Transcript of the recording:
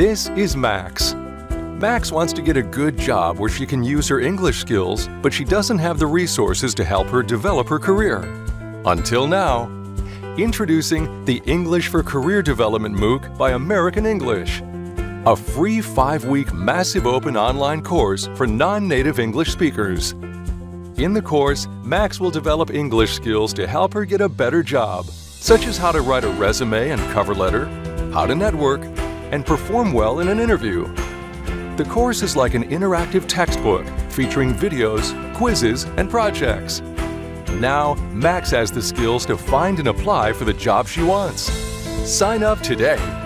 This is Max. Max wants to get a good job where she can use her English skills, but she doesn't have the resources to help her develop her career. Until now. Introducing the English for Career Development MOOC by American English. A free five week massive open online course for non native English speakers. In the course, Max will develop English skills to help her get a better job, such as how to write a resume and cover letter, how to network, and perform well in an interview. The course is like an interactive textbook featuring videos, quizzes, and projects. Now, Max has the skills to find and apply for the job she wants. Sign up today